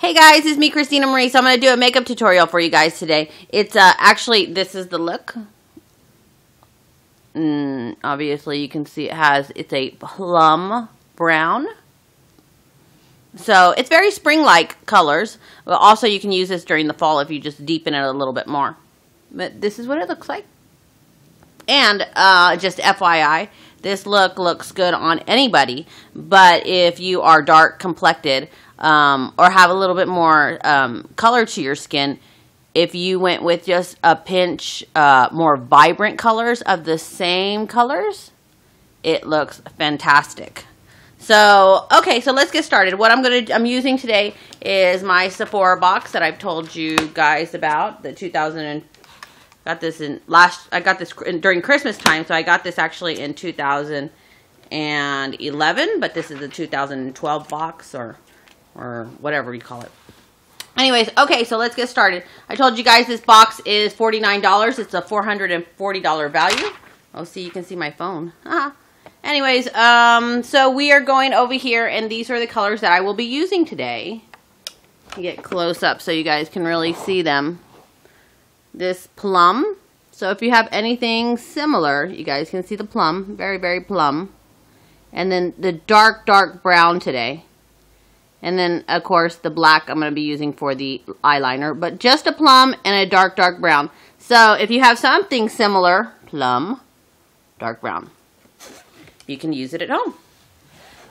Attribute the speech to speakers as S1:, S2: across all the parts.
S1: Hey guys, it's me, Christina Marie. So I'm going to do a makeup tutorial for you guys today. It's uh, actually, this is the look. Mm, obviously, you can see it has, it's a plum brown. So it's very spring-like colors. But also, you can use this during the fall if you just deepen it a little bit more. But this is what it looks like. And uh, just FYI, this look looks good on anybody. But if you are dark complected, um, or have a little bit more um, color to your skin, if you went with just a pinch uh, more vibrant colors of the same colors, it looks fantastic. So, okay, so let's get started. What I'm going to I'm using today is my Sephora box that I've told you guys about, the 2000 and got this in last I got this in, during Christmas time, so I got this actually in 2011, but this is the 2012 box or or whatever you call it. Anyways, okay, so let's get started. I told you guys this box is $49. It's a $440 value. Oh, see, you can see my phone. Ah. Anyways, um, so we are going over here, and these are the colors that I will be using today. Get close up so you guys can really see them. This plum. So if you have anything similar, you guys can see the plum. Very, very plum. And then the dark, dark brown today. And then, of course, the black I'm going to be using for the eyeliner. But just a plum and a dark, dark brown. So if you have something similar, plum, dark brown, you can use it at home.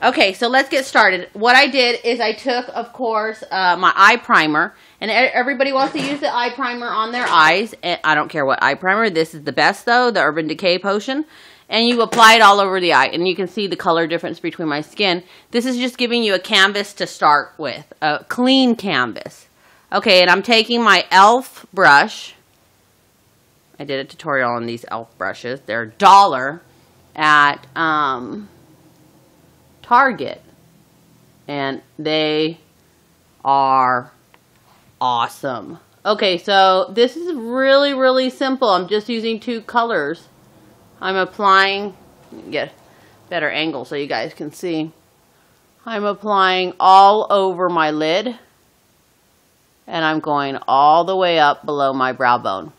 S1: Okay, so let's get started. What I did is I took, of course, uh, my eye primer. And everybody wants to use the eye primer on their eyes. I don't care what eye primer. This is the best, though, the Urban Decay Potion and you apply it all over the eye and you can see the color difference between my skin. This is just giving you a canvas to start with, a clean canvas. Okay, and I'm taking my e.l.f. brush. I did a tutorial on these e.l.f. brushes. They're dollar at um, Target. And they are awesome. Okay, so this is really, really simple. I'm just using two colors. I'm applying, get better angle so you guys can see. I'm applying all over my lid and I'm going all the way up below my brow bone.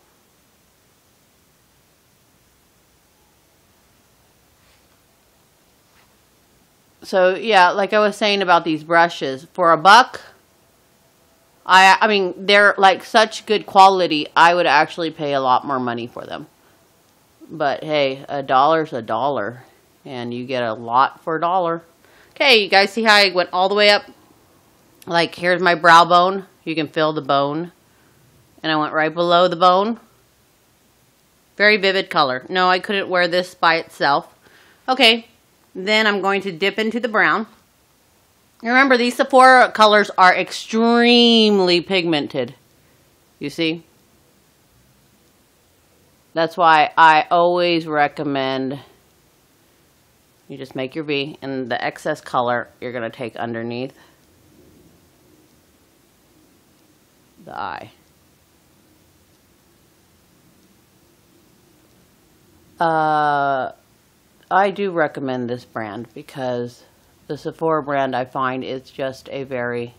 S1: So yeah, like I was saying about these brushes, for a buck, I I mean they're like such good quality. I would actually pay a lot more money for them. But hey, a dollar's a dollar. And you get a lot for a dollar. Okay, you guys see how I went all the way up? Like, here's my brow bone. You can feel the bone. And I went right below the bone. Very vivid color. No, I couldn't wear this by itself. Okay, then I'm going to dip into the brown. Remember, these Sephora colors are extremely pigmented. You see? That's why I always recommend you just make your V and the excess color you're going to take underneath the eye. Uh, I do recommend this brand because the Sephora brand I find is just a very,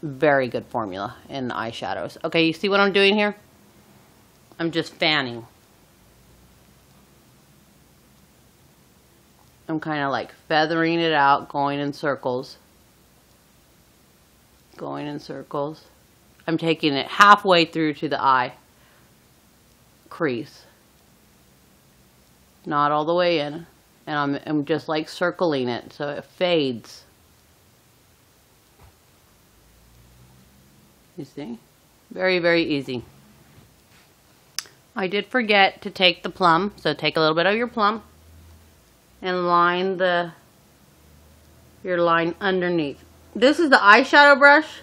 S1: very good formula in eyeshadows. Okay, you see what I'm doing here? I'm just fanning. I'm kind of like feathering it out, going in circles. Going in circles. I'm taking it halfway through to the eye crease. Not all the way in. And I'm, I'm just like circling it so it fades. You see? Very, very easy. I did forget to take the plum, so take a little bit of your plum and line the your line underneath. This is the eyeshadow brush,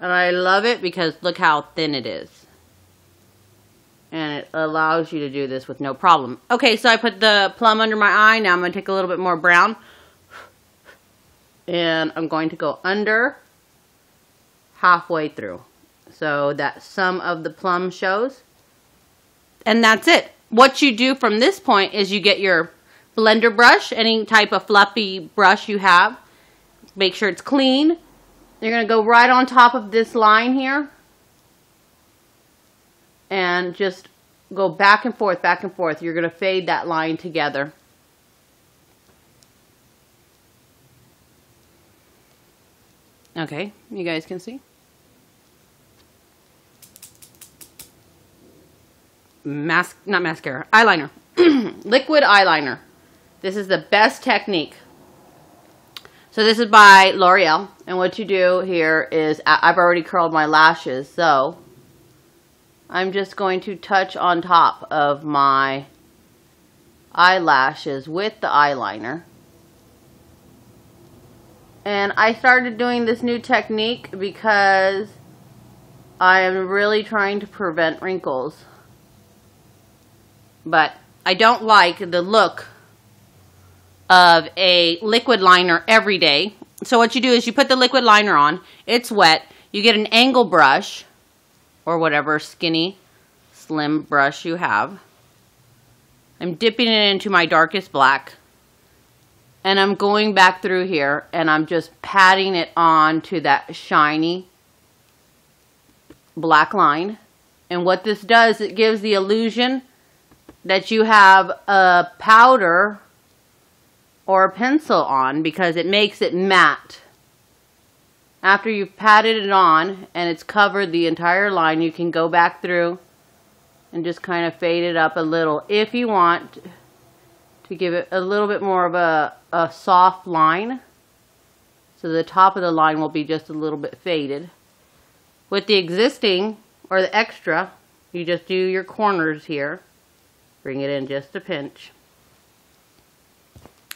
S1: and I love it because look how thin it is. And it allows you to do this with no problem. Okay, so I put the plum under my eye. Now I'm going to take a little bit more brown. And I'm going to go under halfway through. So that some of the plum shows. And that's it. What you do from this point is you get your blender brush, any type of fluffy brush you have. Make sure it's clean. you're going to go right on top of this line here. And just go back and forth, back and forth. You're going to fade that line together. Okay, you guys can see. Mask, not mascara, eyeliner. Liquid eyeliner. This is the best technique. So this is by L'Oreal. And what you do here is, I've already curled my lashes, so I'm just going to touch on top of my eyelashes with the eyeliner. And I started doing this new technique because I am really trying to prevent wrinkles. But I don't like the look of a liquid liner every day. So what you do is you put the liquid liner on, it's wet, you get an angle brush or whatever skinny, slim brush you have. I'm dipping it into my darkest black and I'm going back through here and I'm just patting it on to that shiny black line. And what this does, it gives the illusion that you have a powder or a pencil on because it makes it matte. After you've patted it on and it's covered the entire line, you can go back through and just kind of fade it up a little if you want to give it a little bit more of a, a soft line. So the top of the line will be just a little bit faded. With the existing or the extra, you just do your corners here. Bring it in just a pinch.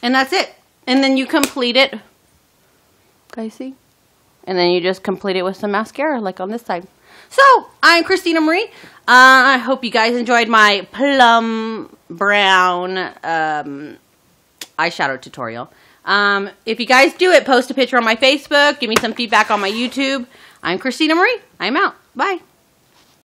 S1: And that's it. And then you complete it. Guys see? And then you just complete it with some mascara, like on this side. So, I'm Christina Marie. Uh, I hope you guys enjoyed my plum brown um, eyeshadow tutorial. Um, if you guys do it, post a picture on my Facebook. Give me some feedback on my YouTube. I'm Christina Marie. I'm out. Bye.